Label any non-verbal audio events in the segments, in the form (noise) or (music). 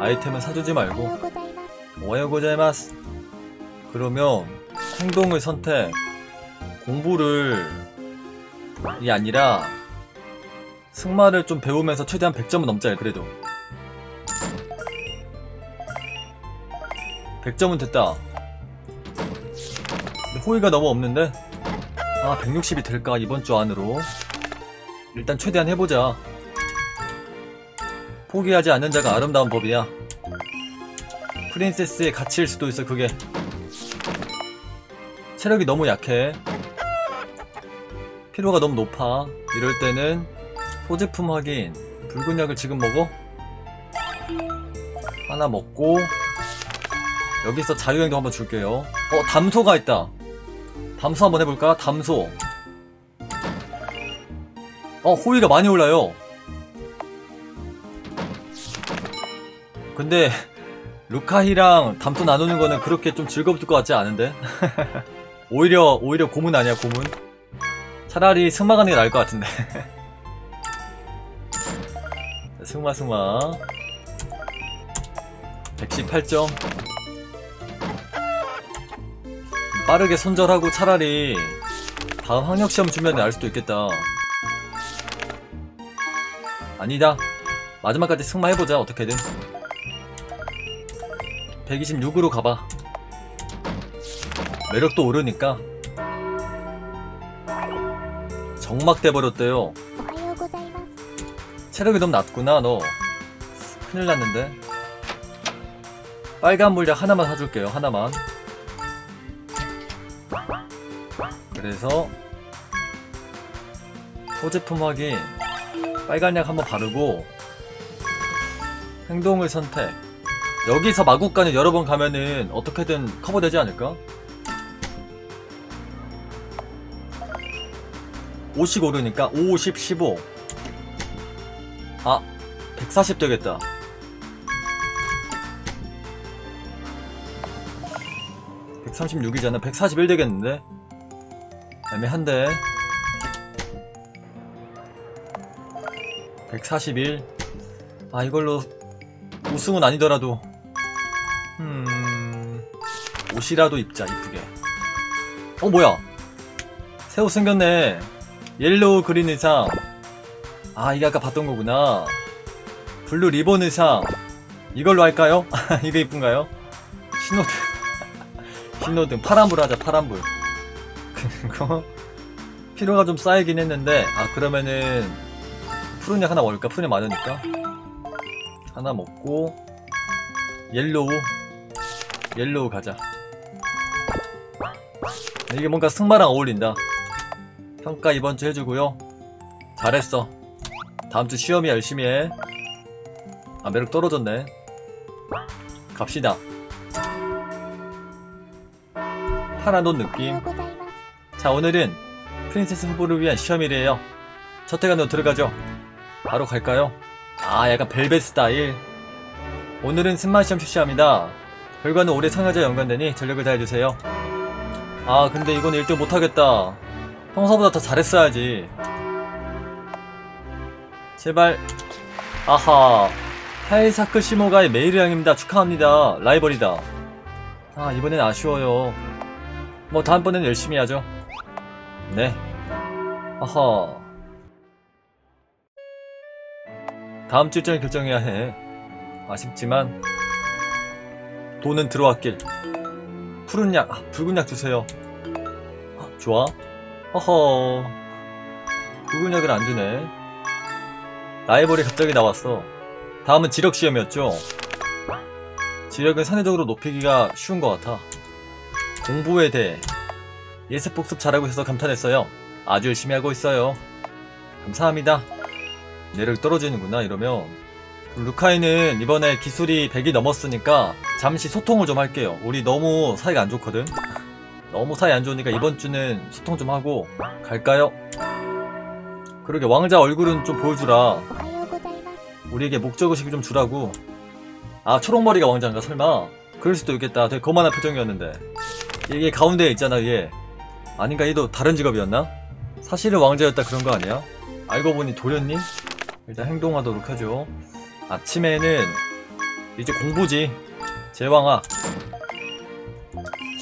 아이템을 사주지 말고 오하요고자이마스. 그러면 행동을 선택 공부를 이 아니라 승마를 좀 배우면서 최대한 100점은 넘자 그래도. 100점은 됐다. 호의가 너무 없는데? 아 160이 될까 이번 주 안으로? 일단 최대한 해보자. 포기하지 않는 자가 아름다운 법이야. 프린세스의 가치일 수도 있어 그게. 체력이 너무 약해. 피로가 너무 높아. 이럴 때는 소제품 확인. 붉은 약을 지금 먹어? 하나 먹고 여기서 자유행동 한번 줄게요. 어 담소가 있다. 담소 한번 해볼까? 담소. 어 호의가 많이 올라요 근데 루카히랑 담소 나누는 거는 그렇게 좀 즐겁을 것 같지 않은데? (laughs) 오히려 오히려 고문 아니야 고문? 차라리 승마 가는 게 나을 것 같은데. 자, (laughs) 승마 승마. 118점. 빠르게 손절하고 차라리 다음 학력시험 주면 알 수도 있겠다. 아니다. 마지막까지 승마 해보자 어떻게든 126으로 가봐. 매력도 오르니까. 정막돼버렸대요. 체력이 너무 낮구나 너. 큰일 났는데. 빨간 물약 하나만 사줄게요 하나만. 그래서 소제품 확인. 빨간 약 한번 바르고 행동을 선택. 여기서 마국간을 여러 번 가면은 어떻게든 커버되지 않을까? 50 오르니까 50, 15. 아, 140 되겠다. (136이잖아) 141 되겠는데 애매한데 141 아 이걸로 우승은 아니더라도 음... 옷이라도 입자 이쁘게. 어 뭐야? 새 옷 생겼네. yellow green 의상. 아 이게 아까 봤던 거구나. blue 리본 의상. 이걸로 할까요? (laughs) 이게 이쁜가요? 신호등. (laughs) 신호등. 파란불 하자 파란불. (laughs) 그거? 피로가 좀 쌓이긴 했는데 아 그러면은 푸른 약 하나 먹을까? 푸른 약 많으니까. 하나 먹고 yellow yellow 가자. 이게 뭔가 승마랑 어울린다. 평가 이번 주 해주고요. 잘했어. 다음 주 시험이 열심히 해아 매력 떨어졌네. 갑시다. 파란 톤 느낌. 자 오늘은 princess 후보를 위한 시험이래요. 첫 회관으로 들어가죠? 바로 갈까요? 아 약간 벨벳 스타일. 오늘은 승마 시험 출시합니다. 결과는 올해 성여자 연관되니 전력을 다해주세요. 아, 근데 이건 1등 못하겠다. 평소보다 더 잘했어야지. 제발. 아하. 하이사크 시모가의 메일이랑입니다. 축하합니다. 라이벌이다. 아, 이번엔 아쉬워요. 뭐, 다음번엔 열심히 하죠. 네. 아하. 다음 주 일정을 결정해야 해. 아쉽지만, 돈은 들어왔길. 푸른 약, 아, 붉은 약 주세요. 아, 좋아. 허허. 붉은 약을 안 주네. 라이벌이 갑자기 나왔어. 다음은 지력 시험이었죠. 지력은 상대적으로 높이기가 쉬운 것 같아. 공부에 대해 예습 복습 잘하고 있어서 감탄했어요. 아주 열심히 하고 있어요. 감사합니다. 내력 떨어지는구나 이러면 루카이는 이번에 기술이 100이 넘었으니까 잠시 소통을 좀 할게요. 우리 너무 사이가 안 좋거든. (laughs) 너무 사이 안 좋으니까 이번 주는 소통 좀 하고 갈까요? 그러게 왕자 얼굴은 좀 보여주라. 우리에게 목적의식을 좀 주라고. 아 초록머리가 왕자인가 설마? 그럴 수도 있겠다. 되게 거만한 표정이었는데. 이게 가운데에 있잖아 얘 아닌가 얘도 다른 직업이었나? 사실은 왕자였다 그런 거 아니야? 알고 보니 도련님? 일단 행동하도록 하죠. 아침에는 이제 공부지. 제왕아.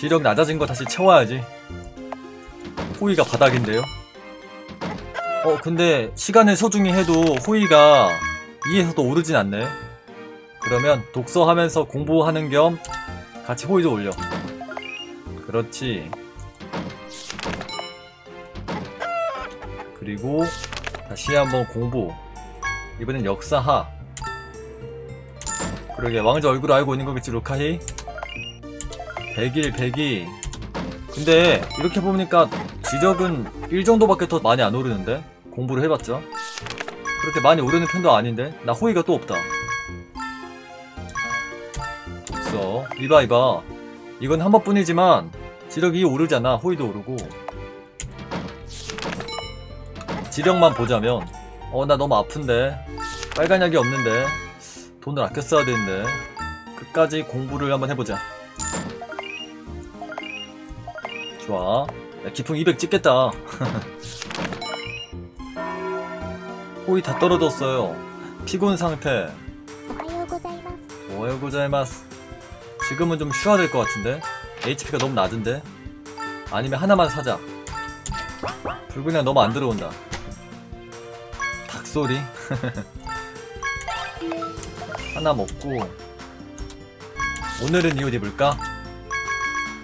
지력 낮아진 거 다시 채워야지. 호의가 바닥인데요. 어, 근데 시간을 소중히 해도 호의가 2에서도 오르진 않네. 그러면 독서하면서 공부하는 겸 같이 호의도 올려. 그렇지. 그리고 다시 한번 공부. 이번엔 역사하. 그러게 왕자 얼굴 알고 있는 거겠지 루카히? 100일 102 근데 이렇게 보니까 지적은 1 정도밖에 더 많이 안 오르는데? 공부를 해봤자 그렇게 많이 오르는 편도 아닌데? 나 호의가 또 없다. 독서 이봐 이봐. 이건 한 번뿐이지만 지력이 오르잖아. 호의도 오르고. 지력만 보자면 어 나 너무 아픈데. 빨간 약이 없는데 돈을 아껴 써야 되는데 끝까지 공부를 한번 해보자. 좋아. 야, 기풍 200 찍겠다. (laughs) 호이 다 떨어졌어요. 피곤 상태. 오하요 고자이마스? 지금은 좀 쉬어야 될 것 같은데? HP가 너무 낮은데? 아니면 하나만 사자. 불그냥 너무 안 들어온다. 닭소리? (laughs) 하나 먹고 오늘은 이 옷 입을까?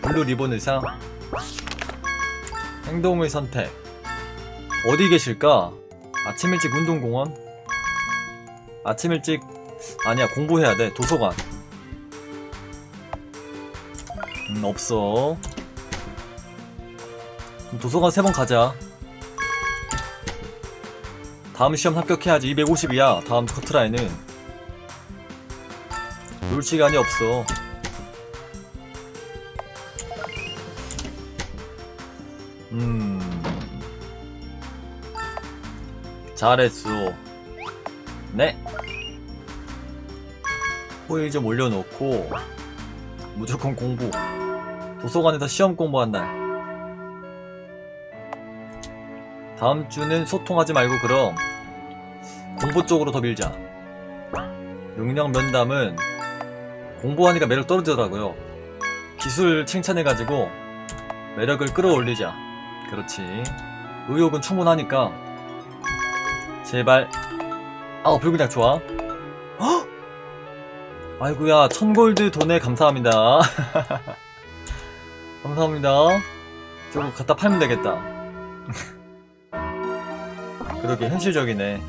blue 리본 의상. 행동의 선택. 어디 계실까? 아침 일찍 운동공원? 아침 일찍 아니야 공부해야 돼. 도서관. 음 없어. 그럼 도서관 세 번 가자. 다음 시험 합격해야지. 250이야. 다음 커트라인은 놀 시간이 없어. 음. 잘했어. 네. 호의 좀 올려놓고 무조건 공부. 도서관에서 시험 공부한 날. 다음 주는 소통하지 말고 그럼 공부 쪽으로 더 밀자. 능력 면담은 공부하니까 매력 떨어지더라고요. 기술 칭찬해가지고 매력을 끌어올리자. 그렇지. 의욕은 충분하니까. 제발. 아우 불그냥 좋아. 헉! 아이구야 천골드 돈에 감사합니다. (laughs) 감사합니다. 저거 갖다 팔면 되겠다. (laughs) 그러게 현실적이네.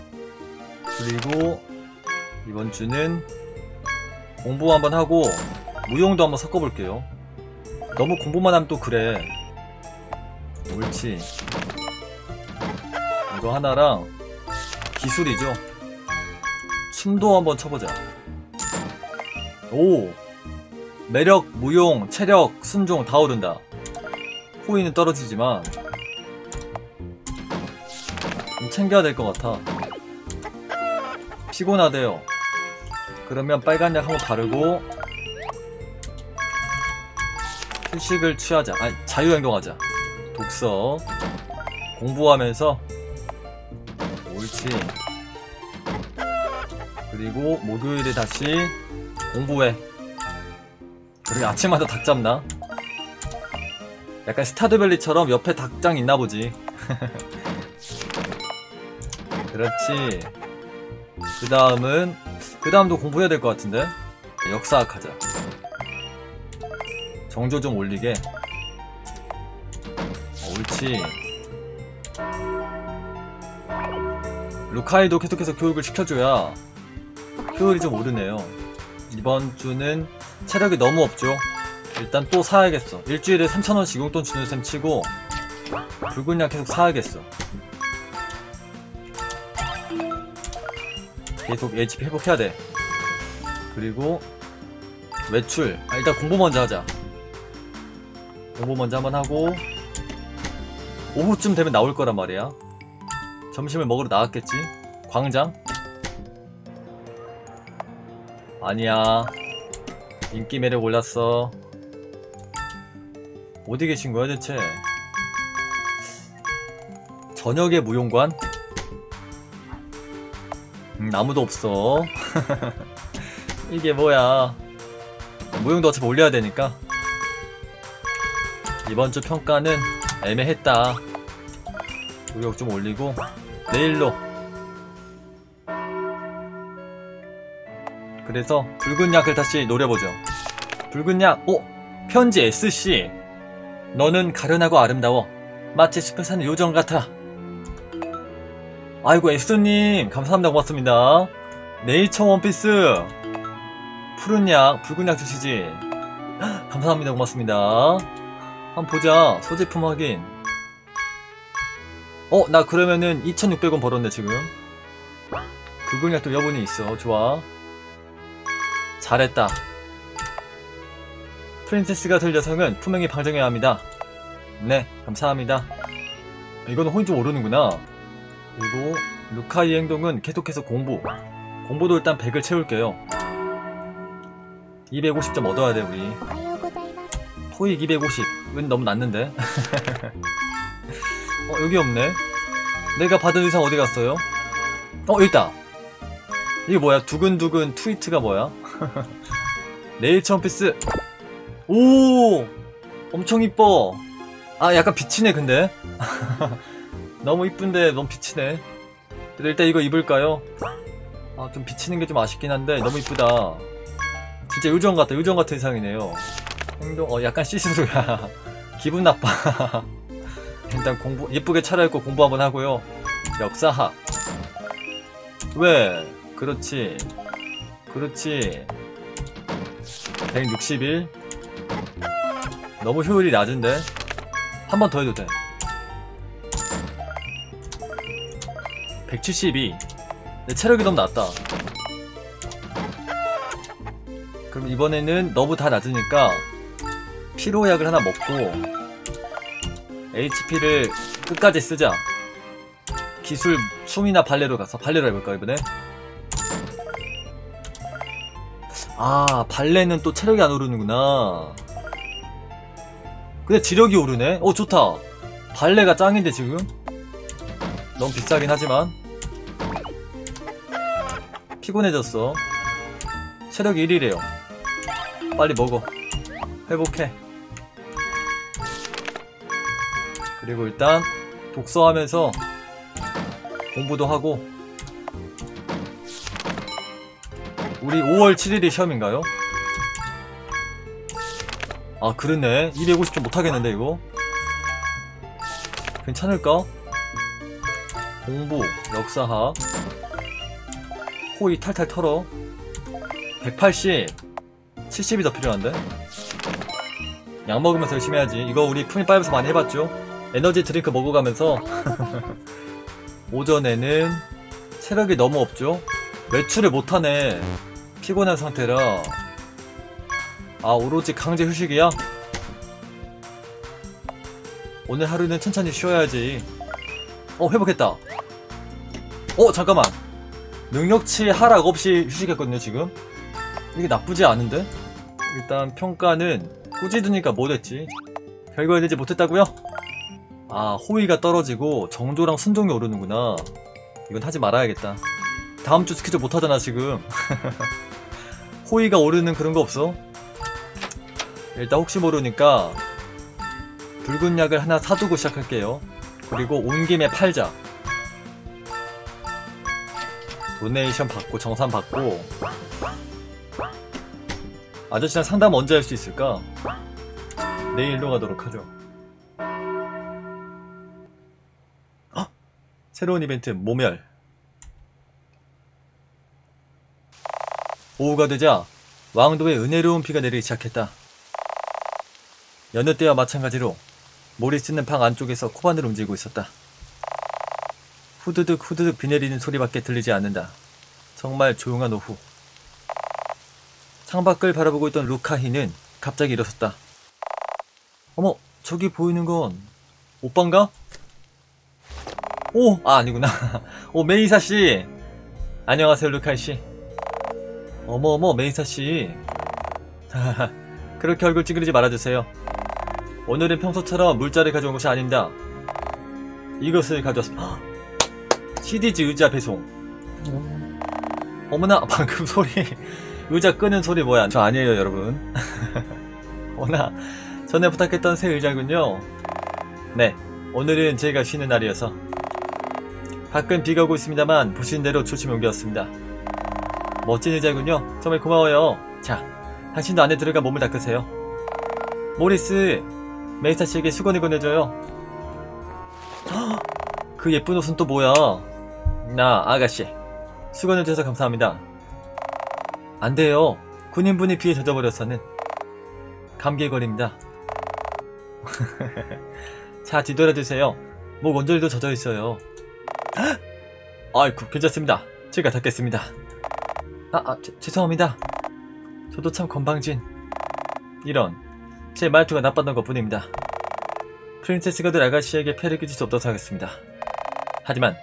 그리고 이번 주는 공부 한번 하고 무용도 한번 섞어볼게요. 너무 공부만 하면 또 그래. 옳지. 이거 하나랑 기술이죠. 춤도 한번 쳐보자. 오! 매력, 무용, 체력, 순종 다 오른다. 호의는 떨어지지만 좀 챙겨야 될 것 같아. 피곤하대요 그러면 빨간 약 한번 바르고 휴식을 취하자. 아니 자유행동하자. 독서. 공부하면서. 옳지. 그리고 목요일에 다시 공부해. 그리고 아침마다 닭 잡나? 약간 스타드밸리처럼 옆에 닭장 있나 보지. (laughs) 그렇지. 그 다음은 그 다음도 공부해야 될 것 같은데? 역사학 하자. 정조 좀 올리게. 어, 옳지. 루카이도 계속해서 교육을 시켜줘야 효율이 좀 오르네요. 이번 주는 체력이 너무 없죠? 일단 또 사야겠어. 일주일에 3천원씩 용돈 주는 셈 치고 불은약 계속 사야겠어. 계속 HP 회복해야 돼. 그리고 외출. 아, 일단 공부 먼저 하자. 공부 먼저 한번 하고 오후쯤 되면 나올 거란 말이야. 점심을 먹으러 나갔겠지? 광장? 아니야. 인기 매력 올랐어. 어디 계신 거야 대체? 저녁에 무용관? 음, 아무도 없어. (laughs) 이게 뭐야? 모형도 어차피 올려야 되니까. 이번 주 평가는 애매했다. 우력 좀 올리고 내일로. 그래서 붉은 약을 다시 노려보죠. 붉은 약 오! 편지 SC 너는 가련하고 아름다워. 마치 숲에 사는 요정 같아 아이고 S님 감사합니다. 고맙습니다. 네이처 원피스. 푸른 약 붉은 약 주시지. 헉, (gasps) 감사합니다. 고맙습니다. 한번 보자. 소제품 확인. 어 나 그러면은 2600원 벌었네 지금. 붉은 약도 여분이 있어. 좋아. 잘했다. 프린세스가 될 여성은 분명히 방정해야 합니다. 네 감사합니다. 이거는 좀 오르는구나 그리고 루카이 행동은 계속해서 공부. 공부도 일단 100을 채울게요. 250점 얻어야 돼 우리. 토익 250은 너무 낮는데? (laughs) 어 여기 없네. 내가 받은 의상 어디 갔어요? 어 여기 있다. 이게 뭐야? 두근두근 스위트가 뭐야? (laughs) 네일 체험 piece. 오! 엄청 이뻐. 아 약간 비치네 근데. (laughs) 너무 이쁜데 너무 비치네. 일단 이거 입을까요? 아 좀 비치는 게 좀 아쉽긴 한데 너무 이쁘다. 진짜 요정 같다. 요정 같은 의상이네요. 행동 어 약간 시스루야. (laughs) 기분 나빠. (laughs) 일단 공부 예쁘게 차려입고 공부 한번 하고요. 역사학. 왜? 그렇지. 그렇지. 161 너무 효율이 낮은데? 한 번 더 해도 돼 172. 내 체력이 너무 낮다. 그럼 이번에는 너무 다 낮으니까 피로약을 하나 먹고 HP를 끝까지 쓰자. 기술 춤이나 발레로 가서 발레로 해볼까 이번에? 아 발레는 또 체력이 안 오르는구나. 근데 지력이 오르네? 어 좋다. 발레가 짱인데 지금? 너무 비싸긴 하지만 피곤해졌어. 체력 1이래요. 빨리 먹어. 회복해. 그리고 일단 독서하면서 공부도 하고. 우리 5월 7일이 시험인가요? 아 그러네. 250좀 못하겠는데 이거? 괜찮을까? 공부, 역사학 호이 탈탈 털어. 180 70이 더 필요한데? 약 먹으면서 열심히 해야지. 이거 우리 품이빨면서 많이 해봤죠? 에너지 드링크 먹어가면서. (laughs) 오전에는 체력이 너무 없죠? 외출을 못하네. 피곤한 상태라. 아 오로지 강제 휴식이야? 오늘 하루는 천천히 쉬어야지. 어 회복했다. 어 잠깐만. 능력치 하락 없이 휴식했거든요 지금. 이게 나쁘지 않은데? 일단 평가는 꾸짖으니까 못했지? 결과에 되지 못했다고요? 아 호의가 떨어지고 정조랑 순종이 오르는구나. 이건 하지 말아야겠다. 다음주 스케줄 못하잖아 지금. (laughs) 호의가 오르는 그런 거 없어? 일단 혹시 모르니까 붉은 약을 하나 사두고 시작할게요. 그리고 온 김에 팔자 도네이션 받고 정산 받고 아저씨랑 상담 언제 할 수 있을까? 내일로 가도록 하죠 헉! 새로운 이벤트 모멸 오후가 되자 왕도에 은혜로운 비가 내리기 시작했다 여느 때와 마찬가지로 쓰는 방 안쪽에서 코바늘 움직이고 있었다. 후드득 후드득 비 내리는 소리밖에 들리지 않는다. 정말 조용한 오후. 창밖을 바라보고 있던 루카히는 갑자기 일어섰다. 어머, 저기 보이는 건 오빠인가? 오, 아 아니구나. (laughs) 오 메이사 씨. 안녕하세요 루카히 씨. 어머 어머 메이사 씨. (laughs) 그렇게 얼굴 찌그리지 말아주세요. 오늘은 평소처럼 물자를 가져온 것이 아닙니다. 이것을 가져왔습니다. CDG 의자 배송. 어머나 (laughs) 방금 소리. 의자 끄는 소리 뭐야? 저 아니에요 여러분. (laughs) 어머나 전에 부탁했던 새 의자군요. 네 오늘은 제가 쉬는 날이어서. 밖은 비가 오고 있습니다만 보시는 대로 조심히 옮겨왔습니다. 멋진 의자군요. 정말 고마워요. 자 당신도 안에 들어가 몸을 닦으세요. 모리스 메이사 씨에게 수건을 건네줘요. 헉, (gasps) 그 예쁜 옷은 또 뭐야 나 아가씨 수건을 줘서 감사합니다. 안 돼요. 군인분이 비에 젖어버려서는 감기에 걸립니다. 자, 뒤돌아주세요. 목 온절도 젖어 있어요. (gasps) 아이쿠, 괜찮습니다. 제가 닦겠습니다. 아, 아, 죄- 죄송합니다. 저도 참 건방진. 이런, 제 말투가 나빴던 것 뿐입니다. 프린세스 가 들 아가씨에게 폐를 끼칠 수 없어서 하겠습니다. 하지만,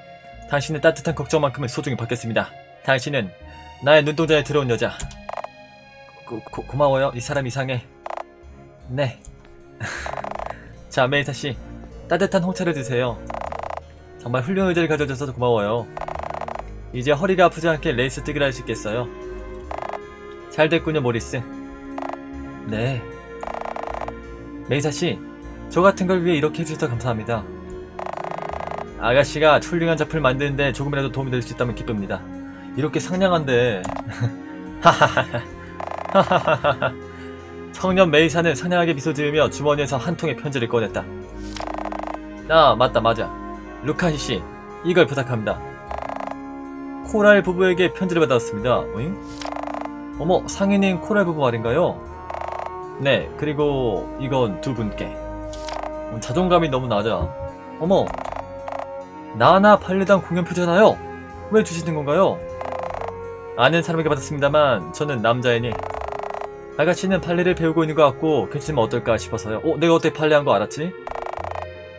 당신의 따뜻한 걱정만큼은 소중히 받겠습니다. 당신은 나의 눈동자에 들어온 여자. 고, 고, 고마워요. 이 사람 이상해. 네. (laughs) 자, 메이사 씨. 따뜻한 홍차를 드세요. 정말 훌륭한 의자를 가져줘서 고마워요. 이제 허리가 아프지 않게 레이스 뜨기를 할 수 있겠어요. 잘 됐군요, 모리스. 네. 메이사 씨. 저 같은 걸 위해 이렇게 해주셔서 감사합니다. 아가씨가 훌륭한 작품을 만드는데 조금이라도 도움이 될 수 있다면 기쁩니다. 이렇게 상냥한데. 하하하하. (laughs) 청년 메이사는 상냥하게 미소 지으며 주머니에서 한 통의 편지를 꺼냈다. 아, 맞다, 맞아. 루카시 씨, 이걸 부탁합니다. 코랄 부부에게 편지를 받았습니다. 오잉? 어머, 상인인 코랄 부부 말인가요? 네, 그리고 이건 두 분께. 음, 자존감이 너무 낮아. 어머, 나나 발레단 공연 표잖아요. 왜 주시는 건가요? 아는 사람에게 받았습니다만 저는 남자이니 아가씨는 발레를 배우고 있는 것 같고 괜찮으면 어떨까 싶어서요. 어, 내가 어떻게 발레한 거 알았지?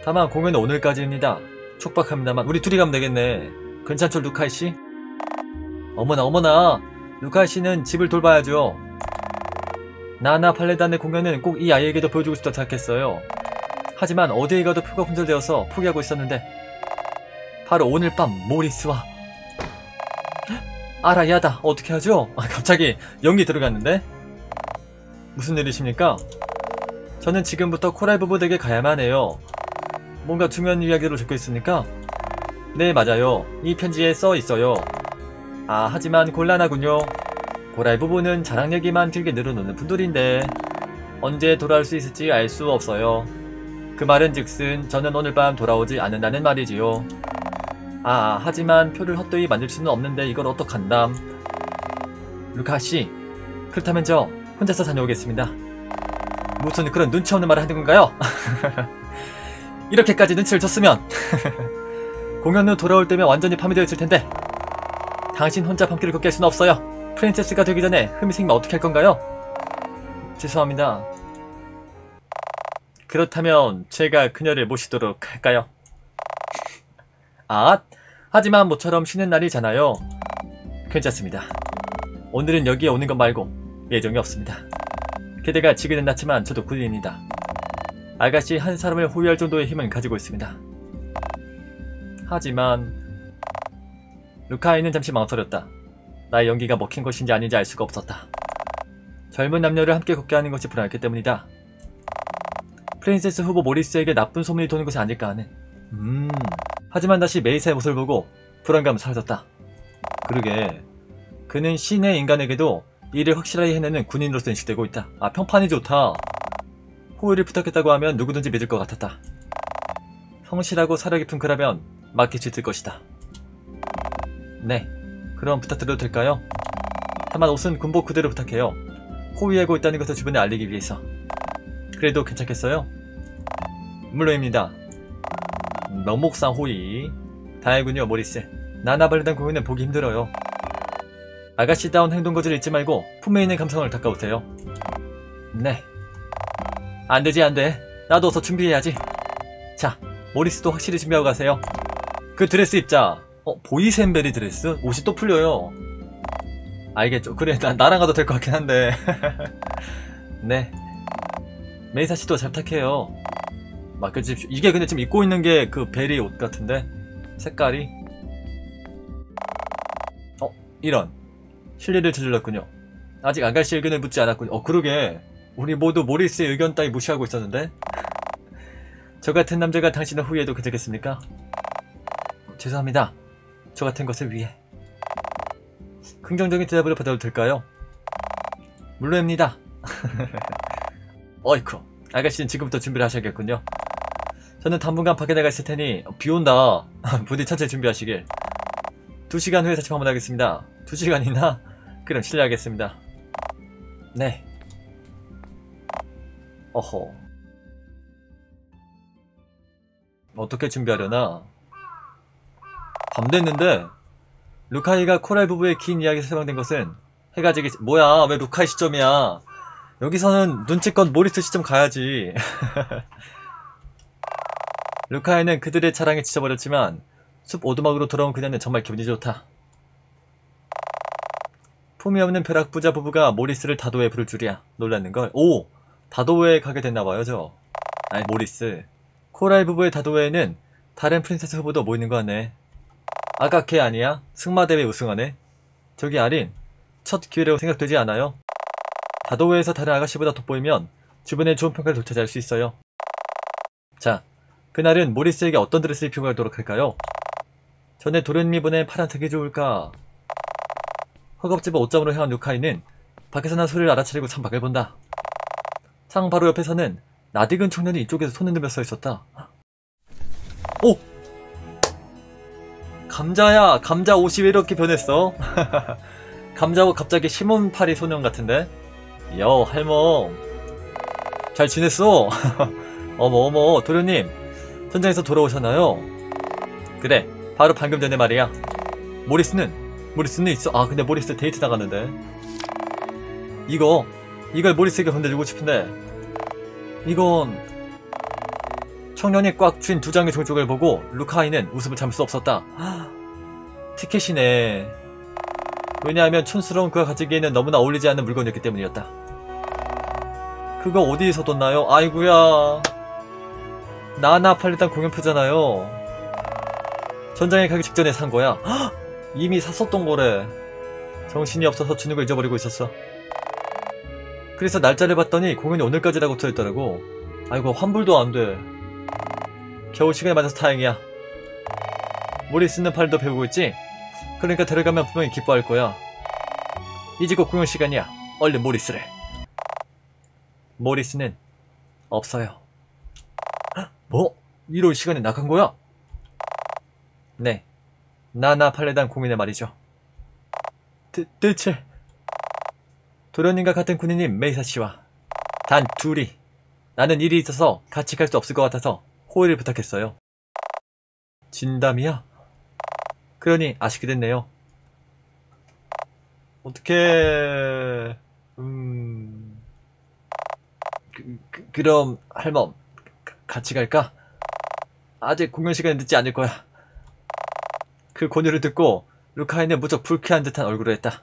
다만 공연은 오늘까지입니다. 촉박합니다만 우리 둘이 가면 되겠네. 괜찮죠, 루카이 씨? 어머나 어머나, 루카이 씨는 집을 돌봐야죠. 나나 발레단의 공연은 꼭 이 아이에게도 보여주고 싶다 생각했어요. 하지만 어디에 가도 표가 품절되어서 포기하고 있었는데 바로 오늘 밤 모리스와 알아야다 어떻게 하죠? 아, 갑자기 연기 들어갔는데 무슨 일이십니까? 저는 지금부터 코랄 부부 댁에 가야만 해요. 뭔가 중요한 이야기로 적혀 있으니까 네 맞아요. 이 편지에 써 있어요. 아 하지만 곤란하군요. 코랄 부부는 자랑 얘기만 길게 늘어놓는 분들인데 언제 돌아올 수 있을지 알 수 없어요. 그 말은 즉슨 저는 오늘 밤 돌아오지 않는다는 말이지요. 아, 하지만 표를 헛되이 만들 수는 없는데 이걸 어떡한담. 루카씨, 그렇다면 저 혼자서 다녀오겠습니다. 무슨 그런 눈치 없는 말을 하는 건가요? (laughs) 이렇게까지 눈치를 줬으면 (laughs) 공연 후 돌아올 때면 완전히 밤이 되어 있을 텐데 당신 혼자 밤길을 걷게 할 수는 없어요. 프린세스가 되기 전에 흠이 생기면 어떻게 할 건가요? 죄송합니다. 그렇다면 제가 그녀를 모시도록 할까요? 아, 하지만 모처럼 쉬는 날이잖아요. 괜찮습니다. 오늘은 여기에 오는 것 말고 예정이 없습니다. 게다가 지금은 낮지만 저도 군인입니다. 아가씨 한 사람을 호위할 정도의 힘은 가지고 있습니다. 하지만 루카이는 잠시 망설였다. 나의 연기가 먹힌 것인지 아닌지 알 수가 없었다. 젊은 남녀를 함께 걷게 하는 것이 불안했기 때문이다. 프린세스 후보 모리스에게 나쁜 소문이 도는 것이 아닐까 하는. 음. 하지만 다시 메이사의 모습을 보고 불안감은 사라졌다. 그러게. 그는 신의 인간에게도 일을 확실하게 해내는 군인으로서 인식되고 있다. 아, 평판이 좋다. 호의를 부탁했다고 하면 누구든지 믿을 것 같았다. 성실하고 사려 깊은 그라면 수 있을 것이다. 네. 그럼 부탁드려도 될까요? 다만 옷은 군복 그대로 부탁해요. 호위하고 있다는 것을 주변에 알리기 위해서. 그래도 괜찮겠어요? 물론입니다. 명목상 호의. 다행군요, 모리스. 나나발레단 공연은 보기 힘들어요. 아가씨다운 행동 거지를 잊지 말고 품에 있는 감성을 닦아오세요. 네. 안 되지, 안 돼. 나도 어서 준비해야지. 자, 모리스도 확실히 준비하고 가세요. 그 드레스 입자. 어, boysenberry 드레스? 옷이 또 풀려요. 알겠죠. 그래, 나, 나랑 가도 될 것 같긴 한데. (laughs) 네. 메이사 씨도 잘 부탁해요. 맡겨주십시오. 이게 근데 지금 입고 있는 게 그 베리 옷 같은데? 색깔이? 어, 이런. 실례를 저질렀군요. 아직 아가씨 의견을 묻지 않았군요. 어, 그러게. 우리 모두 모리스의 의견 따위 무시하고 있었는데? (laughs) 저 같은 남자가 당신을 후회해도 괜찮겠습니까? 죄송합니다. 저 같은 것을 위해. 긍정적인 대답을 받아도 될까요? 물론입니다. (laughs) 어이쿠. 아가씨는 지금부터 준비를 하셔야겠군요. 저는 당분간 밖에 나가 있을 테니 비 온다. (laughs) 부디 천천히 준비하시길. 2시간 후에 다시 방문하겠습니다. 2시간이나? (laughs) 그럼 실례하겠습니다. 네. 어허. 어떻게 준비하려나? 밤 됐는데 루카이가 코랄 부부의 긴 이야기에서 해방된 것은 해가 지기 뭐야 왜 루카이 시점이야 여기서는 눈치껏 모리스 시점 가야지 (laughs) 루카이는 그들의 자랑에 지쳐버렸지만 숲 오두막으로 돌아온 그녀는 정말 기분이 좋다 품이 없는 벼락 부자 부부가 모리스를 다도에 부를 줄이야 놀랐는걸 오! 다도에 가게 됐나봐요 저 아니 모리스 코랄 부부의 다도에는 다른 프린세스 후보도 모이는 거 같네 아까 걔 아니야? 승마대회 우승하네? 저기 아린 첫 기회라고 생각되지 않아요? 다도회에서 다른 아가씨보다 돋보이면 주변에 좋은 평가를 되찾을 수 있어요 자 그날은 모리스에게 어떤 드레스를 입히고 가도록 할까요? 전에 도련님이 보낸 파란색이 좋을까? 허겁지겁 옷장으로 향한 루카이는 밖에서 난 소리를 알아차리고 창밖을 본다. 창 바로 옆에서는 낯익은 청년이 이쪽에서 손을 들며 서 있었다. 오! 감자야, 감자 옷이 왜 이렇게 변했어? (laughs) 감자고 갑자기 시몬파리 소년 같은데? 여, 할멈. 잘 지냈어? (laughs) 어머, 어머, 도련님. 현장에서 돌아오셨나요? 그래, 바로 방금 전에 말이야. 모리스는? 모리스는 있어. 아, 근데 모리스 데이트 나갔는데. 이거, 이걸 모리스에게 건네주고 싶은데, 이건, 청년이 꽉 쥔 두 장의 종족을 보고 루카이는 웃음을 참을 수 없었다. (gasps) 티켓이네. 왜냐하면 촌스러운 그가 가지기에는 너무나 어울리지 않는 물건이었기 때문이었다. 그거 어디에서 뒀나요? 아이구야. 나나 팔리탄 공연표잖아요. 전장에 가기 직전에 산 거야. 헉! 이미 샀었던 거래. 정신이 없어서 주는 걸 잊어버리고 있었어. 그래서 날짜를 봤더니 공연이 오늘까지라고 써있더라고. 아이고 환불도 안 돼. 겨우 시간이 맞아서 다행이야. 모리스는 팔도 배우고 있지? 그러니까 데려가면 분명히 기뻐할 거야. 이제 곧 공연 시간이야. 얼른 모리스를. 모리스는 없어요. 헉, 뭐? 이럴 시간에 나간 거야? 네. 나나 팔레단 공인의 말이죠. 대, 대체 도련님과 같은 군인인 메이사 씨와 단 둘이 나는 일이 있어서 같이 갈 수 없을 것 같아서 호의를 부탁했어요. 진담이야? 그러니 아쉽게 됐네요. 어떻게 음 그, 그, 그럼 할멈 가- 같이 갈까? 아직 공연 시간이 늦지 않을 거야. 그 권유를 듣고 루카이는 무척 불쾌한 듯한 얼굴을 했다.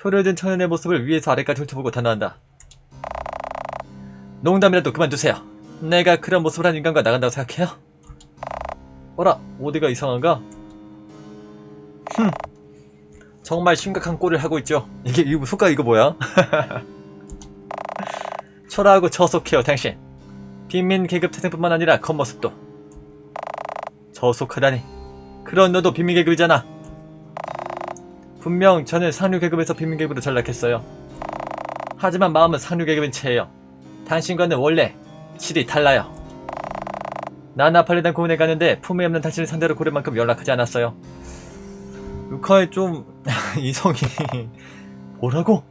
표를 든 청년의 모습을 위에서 아래까지 훑어보고 단호한다. 농담이라도 그만두세요. 내가 그런 모습을 한 인간과 나간다고 생각해요? 어라, 어디가 이상한가? 흠, 정말 심각한 꼴을 하고 있죠. 이게, 이거, 속가 이거 뭐야? (laughs) 초라하고 저속해요, 당신. 빈민 계급 태생뿐만 아니라 겉모습도. 저속하다니. 그런 너도 빈민 계급이잖아. 분명 저는 상류 계급에서 빈민 계급으로 전락했어요. 하지만 마음은 상류 계급인 채예요. 당신과는 원래 실이 달라요. 나나팔리단 공원에 가는데 품에 없는 당신을 상대로 고를 만큼 연락하지 않았어요. 루카의 좀 (laughs) 이성이 뭐라고?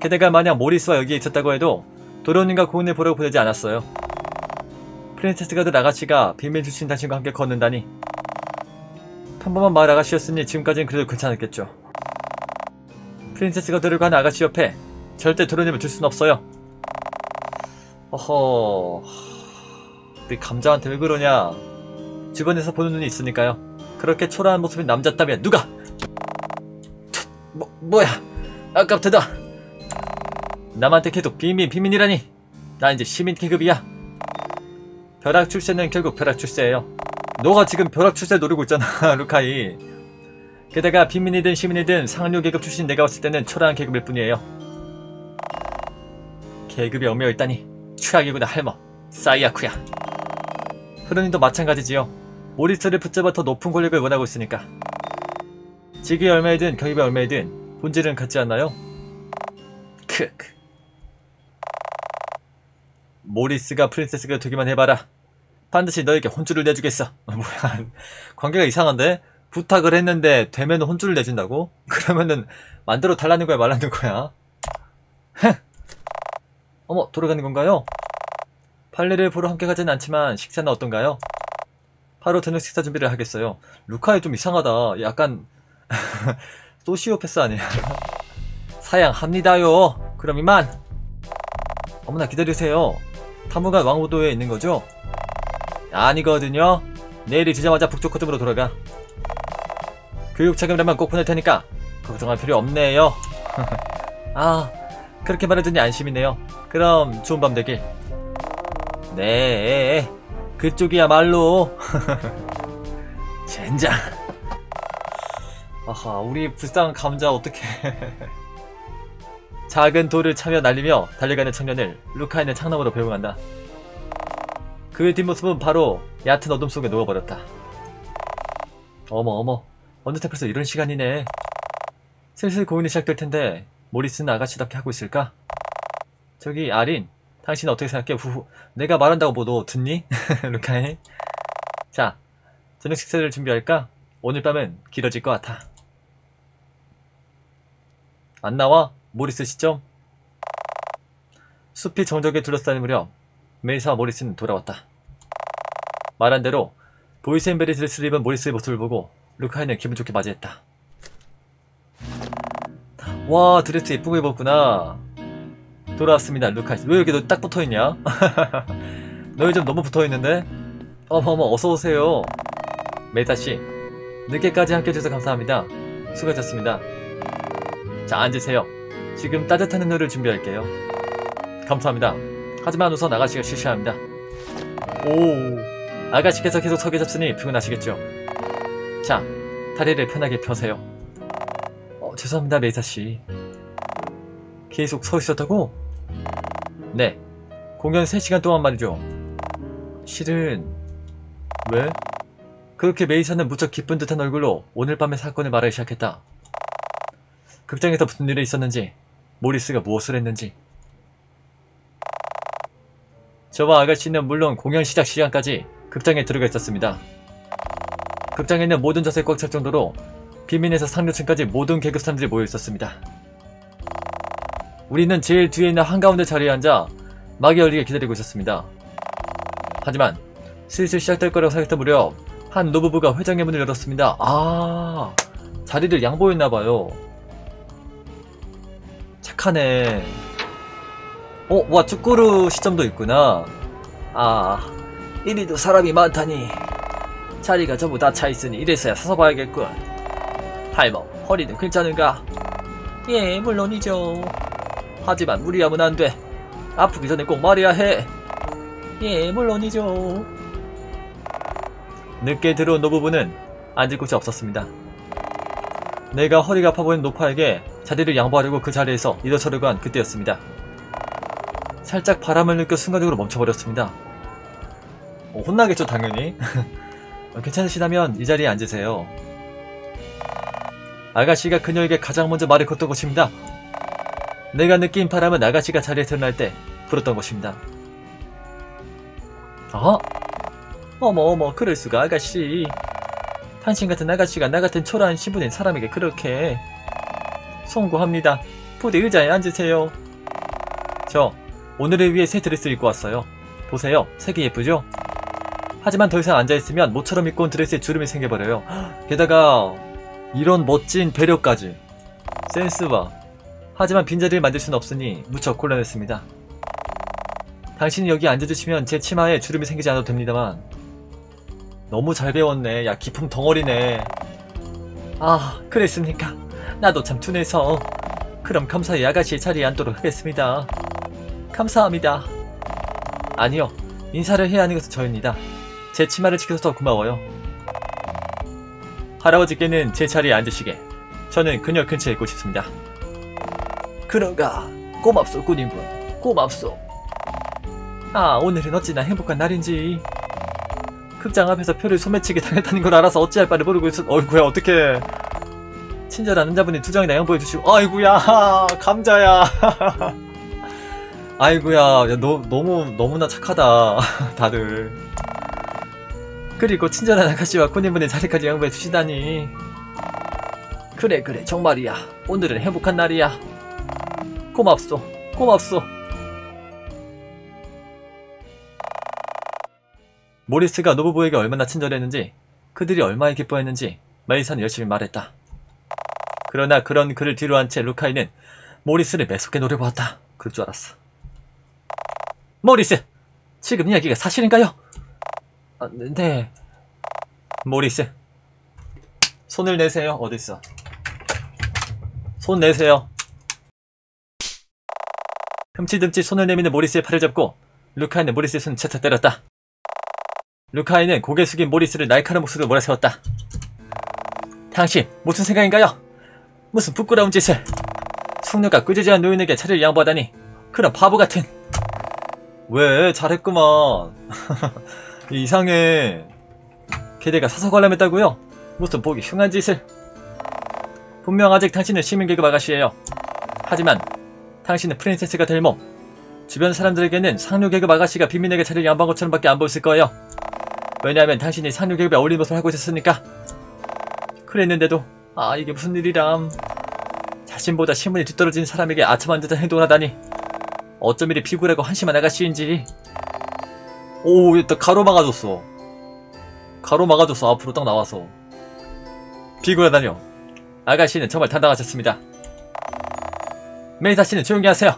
게다가 만약 모리스와 여기에 있었다고 해도 도련님과 고은을 보려고 보내지 않았어요. 프린세스 가드 아가씨가 비밀 주신 당신과 함께 걷는다니 평범한 마을 아가씨였으니 지금까지는 그래도 괜찮았겠죠. 프린세스가 데리고 가는 아가씨 옆에 절대 도련님을 둘 순 없어요. 어허... 우리 감자한테 왜 그러냐? 주변에서 보는 눈이 있으니까요. 그렇게 초라한 모습인 남자다면 누가? 툭, 뭐, 뭐야? 아깝다. 남한테 계속 비민 비민이라니. 나 이제 시민 계급이야. 벼락 출세는 결국 벼락 출세예요. 너가 지금 벼락 출세 노리고 있잖아, (laughs) 루카이. 게다가 빈민이든 시민이든 상류 계급 출신 내가 봤을 때는 초라한 계급일 뿐이에요. 계급이 얽매여 있다니 최악이구나 할머 사이아쿠야. 흐르님도 마찬가지지요. 모리스를 붙잡아 더 높은 권력을 원하고 있으니까. 직위 얼마이든 경입이 얼마이든 본질은 같지 않나요? 크크. 모리스가 프린세스가 되기만 해봐라. 반드시 너에게 혼쭐을 내주겠어. 뭐야, 관계가 이상한데? 부탁을 했는데 되면 혼쭐을 내준다고? 그러면은 만들어 달라는 거야 말라는 거야? 흥! 어머 돌아가는 건가요? 발레를 보러 함께 가진 않지만 식사는 어떤가요? 바로 저녁 식사 준비를 하겠어요. 루카이 좀 이상하다. 약간 (laughs) 소시오패스 아니야? 사양합니다요. 그럼 이만. 어머나 기다리세요. 탐무관 왕호도에 있는 거죠? 아니거든요. 내일이 지자마자 북쪽 거점으로 돌아가. 교육 자금이라면 꼭 보낼 테니까 걱정할 필요 없네요. (laughs) 아, 그렇게 말해주니 안심이네요. 그럼 좋은 밤 되길. 네, 그쪽이야말로. (laughs) 젠장. 아하, 우리 불쌍한 감자 어떡해. (laughs) 작은 돌을 차며 날리며 달려가는 청년을 루카이는 창나무로 배웅한다. 그의 뒷모습은 바로 얕은 어둠 속에 녹아버렸다. 어머 어머 어느새 벌써 이런 시간이네. 슬슬 고인이 시작될 텐데 모리스는 아가씨답게 하고 있을까? 저기 아린 당신 어떻게 생각해? 후후 내가 말한다고 뭐너 듣니? (laughs) 루카이 자 저녁 식사를 준비할까? 오늘 밤은 길어질 것 같아. 안 나와? 모리스 시점? 숲이 정적에 둘러싸인 무렵 메이사와 모리스는 돌아왔다. 말한 대로 boysenberry 드레스를 입은 모리스의 모습을 보고 루카이는 기분 좋게 맞이했다. 와 드레스 예쁘게 입었구나. 돌아왔습니다 루카이. 왜 이렇게 너 딱 붙어있냐? (laughs) 너 요즘 너무 붙어있는데? 어머 어머 어서오세요. 메이사씨 늦게까지 함께해주셔서 감사합니다. 수고하셨습니다. 자 앉으세요. 지금 따뜻한 음료를 준비할게요. 감사합니다. 하지만 우선 아가씨가 실시합니다. 오, 아가씨께서 계속 서 계셨으니 피곤하시겠죠? 자, 다리를 편하게 펴세요. 어, 죄송합니다, 메이사씨. 계속 서 있었다고? 네, 공연 3시간 동안 말이죠. 실은, 왜? 그렇게 메이사는 무척 기쁜 듯한 얼굴로 오늘 밤의 사건을 말하기 시작했다. 극장에서 무슨 일이 있었는지, 모리스가 무엇을 했는지, 저와 아가씨는 물론 공연 시작 시간까지 극장에 들어가 있었습니다. 극장에는 모든 좌석이 꽉찰 정도로 비민에서 상류층까지 모든 계급 사람들이 모여 있었습니다. 우리는 제일 뒤에 있는 한가운데 자리에 앉아 막이 열리게 기다리고 있었습니다. 하지만 슬슬 시작될 거라고 생각했던 무렵 한 노부부가 회장의 문을 열었습니다. 아 자리를 양보했나봐요. 착하네. 어, 와, 쭈꾸루 시점도 있구나. 아, 이리도 사람이 많다니. 자리가 전부 다 차있으니 이래서야 서서 봐야겠군. 할머, 허리는 괜찮은가? 예, 물론이죠. 하지만 무리하면 안 돼. 아프기 전에 꼭 말해야 해. 예, 물론이죠. 늦게 들어온 노부부는 앉을 곳이 없었습니다. 내가 허리가 아파 보이는 노파에게 자리를 양보하려고 그 자리에서 일어서려고 한 그때였습니다. 살짝 바람을 느껴 순간적으로 멈춰버렸습니다. 어, 혼나겠죠 당연히. (laughs) 어, 괜찮으시다면 이 자리에 앉으세요. 아가씨가 그녀에게 가장 먼저 말을 걷던 것입니다. 내가 느낀 바람은 아가씨가 자리에 드러날 때 불었던 것입니다. 아? 어머 어머 그럴 수가 아가씨. 당신 같은 아가씨가 나 같은 초라한 신분인 사람에게 그렇게 송구합니다. 부디 의자에 앉으세요. 저 오늘을 위해 새 드레스를 입고 왔어요. 보세요. 색이 예쁘죠? 하지만 더 이상 앉아있으면 모처럼 입고 온 드레스에 주름이 생겨버려요. (gasps) 게다가 이런 멋진 배려까지. 센스와. 하지만 빈자리를 만들 수는 없으니 무척 곤란했습니다. 당신이 여기 앉아주시면 제 치마에 주름이 생기지 않아도 됩니다만 너무 잘 배웠네. 야 기품 덩어리네. 아 그랬습니까? 나도 참 둔해서 그럼 감사히 아가씨의 자리에 앉도록 하겠습니다. 감사합니다. 아니요. 인사를 해야 하는 것은 저입니다. 제 치마를 지켜서 고마워요. 할아버지께는 제 자리에 앉으시게. 저는 그녀 근처에 있고 싶습니다. 그런가. 고맙소, 군인분. 고맙소. 아, 오늘은 어찌나 행복한 날인지. 극장 앞에서 표를 소매치기 당했다는 걸 알아서 어찌할 바를 모르고 있었, 어이구야, 어떡해. 친절한 남자분이 두 장이나 양보해 주시고, 아이구야, (laughs) 감자야. (laughs) 아이구야, 야, 너, 너무, 너무나 착하다. (laughs) 다들. 그리고 친절한 아가씨와 군인분의 자리까지 양보해 주시다니. 그래, 그래, 정말이야. 오늘은 행복한 날이야. 고맙소, 고맙소. 모리스가 노부부에게 얼마나 친절했는지, 그들이 얼마나 기뻐했는지, 메이사는 열심히 말했다. 그러나 그런 그를 뒤로 한 채 루카이는 모리스를 매섭게 노려보았다. 그럴 줄 알았어. 모리스! 지금 이야기가 사실인가요? 아, 네. 모리스. 손을 내세요. 어딨어? 손 내세요. 흠칫흠칫 손을 내미는 모리스의 팔을 잡고 루카이는 모리스의 손을 채차 때렸다. 루카이는 고개 숙인 모리스를 날카로운 목소리로 몰아세웠다. 당신 무슨 생각인가요? 무슨 부끄러운 짓을. 숙녀가 꾸짖어한 노인에게 차를 양보하다니. 그런 바보 같은. 왜 잘했구만. (laughs) 이상해. 걔네가 사서 관람했다고요? 무슨 보기 흉한 짓을. 분명 아직 당신은 시민계급 아가씨예요. 하지만 당신은 프린세스가 될 몸. 주변 사람들에게는 상류계급 아가씨가 빈민에게 차를 양보한 것처럼 밖에 안 보였을 거예요. 왜냐하면 당신이 상류계급에 어울리는 것을 하고 있었으니까. 그랬는데도 아 이게 무슨 일이람 자신보다 신분이 뒤떨어진 사람에게 아첨한 듯한 행동을 하다니 어쩜 이리 피굴하고 한심한 아가씨인지 오, 또 가로 막아줬어. 가로 막아줬어. 앞으로 딱 나와서. 비굴하다뇨. 아가씨는 정말 당당하셨습니다. 메이사 씨는 조용히 하세요.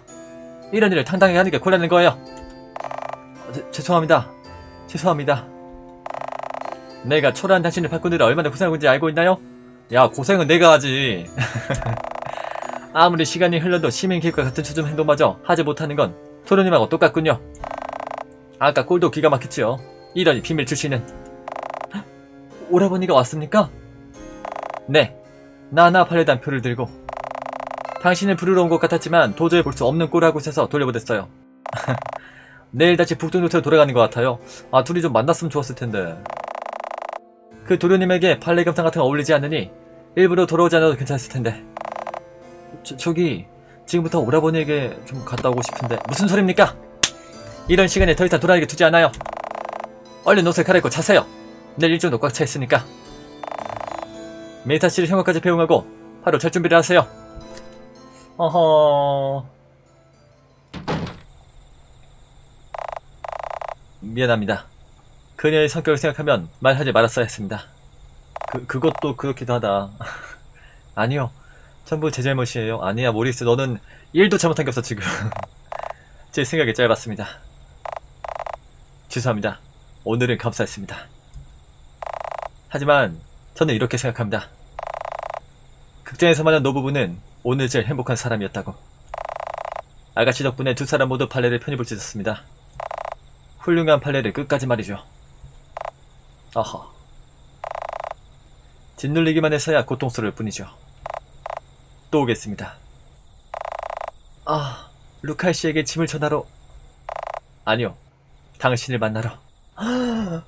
이런 일을 당당하게 하는 게 곤란한 거예요. 어, 제- 죄송합니다. 죄송합니다. 내가 초라한 당신을 바꾸느라 얼마나 고생하고 있는지 알고 있나요? 야, 고생은 내가 하지. (laughs) 아무리 시간이 흘러도 시민 기획과 같은 초점 행동마저 하지 못하는 건 토르님하고 똑같군요. 아까 꼴도 기가 막혔지요. 이러니 비밀 헉, 오라버니가 왔습니까? 네, 나나 팔레단 표를 들고 당신을 부르러 온 것 같았지만 도저히 볼 수 없는 꼴을 하고 있어서 돌려보냈어요. (laughs) 내일 다시 북동요트로 돌아가는 것 같아요. 아 둘이 좀 만났으면 좋았을 텐데. 그 도련님에게 팔레 감상 같은 거 어울리지 않으니 일부러 돌아오지 않아도 괜찮았을 텐데. 저, 저기 지금부터 오라버니에게 좀 갔다 오고 싶은데 무슨 소립니까? 이런 시간에 더 이상 돌아가게 두지 않아요. 얼른 옷을 갈아입고 자세요. 내일 일정도 꽉 차 있으니까. 메이타 씨를 형아까지 배웅하고 바로 절 준비를 하세요. 어허. 미안합니다. 그녀의 성격을 생각하면 말하지 말았어야 했습니다. 그, 그것도 그렇기도 하다. (laughs) 아니요. 전부 제 잘못이에요. 아니야, 모리스. 너는 일도 잘못한 게 없어, 지금. (laughs) 제 생각이 짧았습니다. 죄송합니다. 오늘은 감사했습니다. 하지만 저는 이렇게 생각합니다. 극장에서 만난 노부부는 오늘 제일 행복한 사람이었다고. 아가씨 덕분에 두 사람 모두 볼수 있었습니다. 훌륭한 팔레를 끝까지 말이죠. 아하. 짓눌리기만 해서야 고통스러울 뿐이죠. 또 오겠습니다. 아, 루카이 씨에게 짐을 전하러. 아니요. 당신을 만나러. (gasps)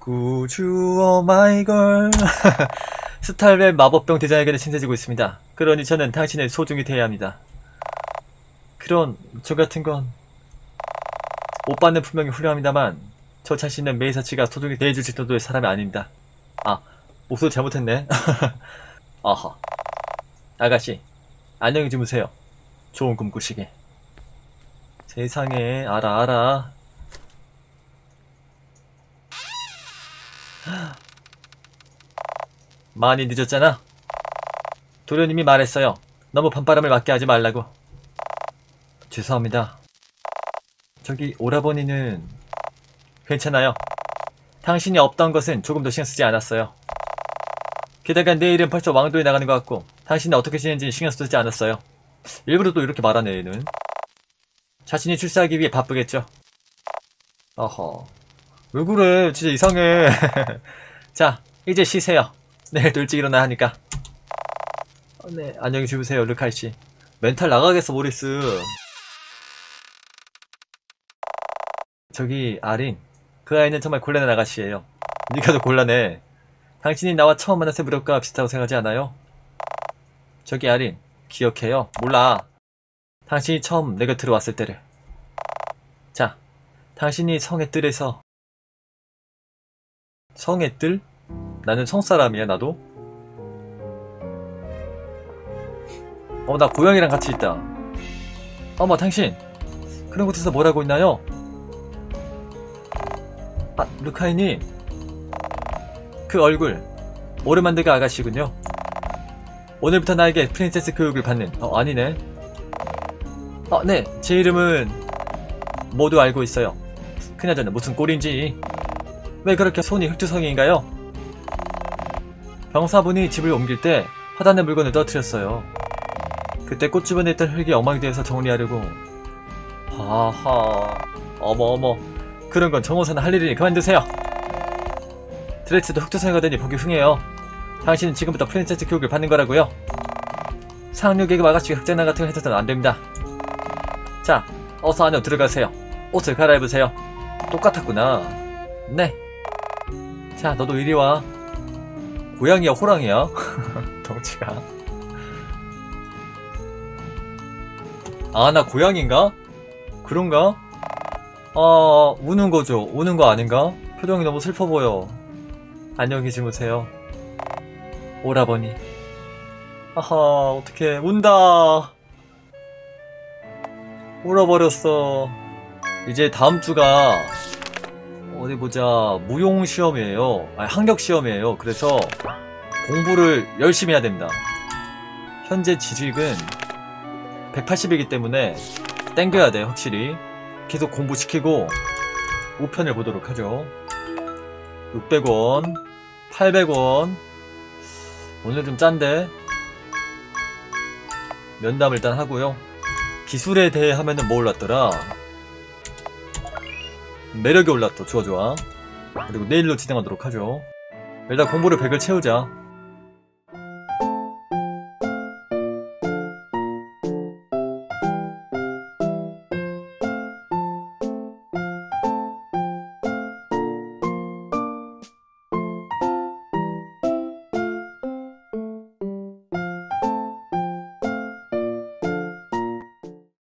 구주 어 마이걸. (laughs) 스탈의 마법병 대장에게는 친해지고 있습니다. 그러니 저는 당신을 소중히 대해야 합니다. 그런 저 같은 건 오빠는 분명히 훌륭합니다만 저 자신은 메이사치가 소중히 대해줄 정도의 사람이 아닙니다. 아 목소리 잘못했네. (laughs) 아하. 아가씨 안녕히 주무세요. 좋은 꿈 꾸시게. 세상에 알아 알아. (gasps) 많이 늦었잖아. 도련님이 말했어요. 너무 밤바람을 맞게 하지 말라고. 죄송합니다. 저기 오라버니는 괜찮아요. 당신이 없던 것은 조금 더 신경 쓰지 않았어요. 게다가 내일은 벌써 왕도에 나가는 것 같고 당신이 어떻게 지내는지 신경 쓰지 않았어요. 일부러 또 이렇게 말하네 얘는. 자신이 출세하기 위해 바쁘겠죠. 어허. 왜 그래 진짜 이상해. (laughs) 자 이제 쉬세요. 내일도 일찍 일어나야 하니까. 어, 네, 안녕히 주무세요, 르카이 씨. 멘탈 나가겠어, 모리스. 저기, 아린. 그 아이는 정말 곤란한 아가씨예요. 니가 더 곤란해. 당신이 나와 처음 만났을 무렵과 비슷하다고 생각하지 않아요? 저기, 아린. 기억해요? 몰라. 당신이 처음 내 곁으로 왔을 때를. 자, 당신이 성의 뜰에서 성의 뜰? 나는 성사람이야 나도? 어 나 고양이랑 같이 있다 어머 당신 그런 곳에서 뭘 하고 있나요? 아 루카이님 그 얼굴 오르만드가 아가씨군요 오늘부터 나에게 프린세스 교육을 받는 어 아니네 어 네 제 이름은 모두 알고 있어요 그나저나 무슨 꼴인지 왜 그렇게 손이 흙투성이인가요? 병사분이 집을 옮길 때 화단에 물건을 떨어뜨렸어요. 그때 꽃 주변에 있던 흙이 엉망이 되어서 정리하려고. 하하, 어머 어머, 그런 건 정호사는 할 일이니 그만두세요. 드레스도 흙투성이가 되니 보기 흉해요. 당신은 지금부터 프린세스 교육을 받는 거라고요. 상륙에게 아가씨가 흑장난 같은 거 해서는 안 됩니다. 자, 어서 안으로 들어가세요. 옷을 갈아입으세요. 똑같았구나. 네. 자, 너도 이리 와. 고양이야, 호랑이야? (laughs) 덩치가. 아, 나 고양인가? 그런가? 아, 우는 거죠. 우는 거 아닌가? 표정이 너무 슬퍼 보여. 안녕히 주무세요. 오라버니. 아하, 어떡해. 운다. 울어버렸어. 이제 다음 주가 어디 보자 무용 시험이에요 아니 학력 시험이에요 그래서 공부를 열심히 해야 됩니다 현재 지식은 180이기 때문에 땡겨야 돼 확실히 계속 공부시키고 우편을 보도록 하죠 600원 800원 오늘 좀 짠데 면담을 일단 하고요 기술에 대해 하면은 뭐 올랐더라 매력이 올랐다. 좋아, 좋아. 그리고 내일로 진행하도록 하죠. 일단 공부를 100을 채우자.